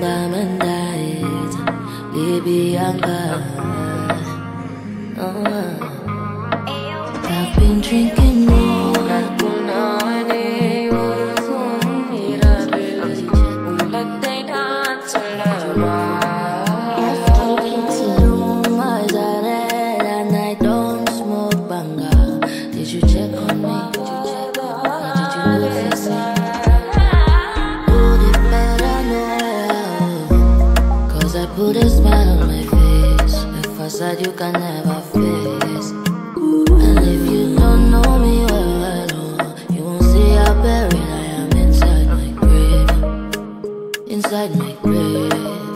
Bamandait, Libianca. Oh, I've been drinking on my face. A facade you can never face. And if you don't know me well, well, oh, you won't see how buried I am inside my grave. Inside my grave.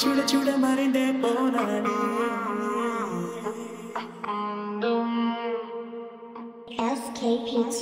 chuda chuda marinde ponani skpt